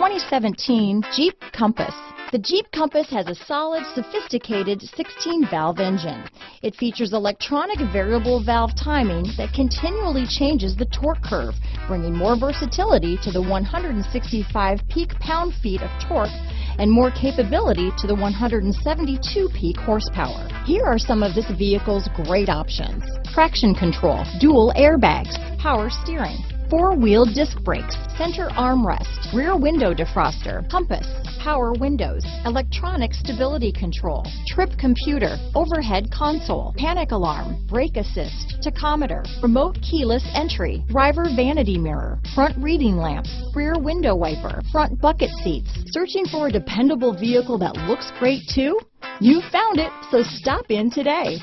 2017 Jeep Compass. The Jeep Compass has a solid, sophisticated 16-valve engine. It features electronic variable valve timing that continually changes the torque curve, bringing more versatility to the 165 peak pound-feet of torque and more capability to the 172 peak horsepower. Here are some of this vehicle's great options. Traction control, dual airbags, power steering, four-wheel disc brakes, center armrest, rear window defroster, compass, power windows, electronic stability control, trip computer, overhead console, panic alarm, brake assist, tachometer, remote keyless entry, driver vanity mirror, front reading lamps, rear window wiper, front bucket seats. Searching for a dependable vehicle that looks great too? You found it, so stop in today.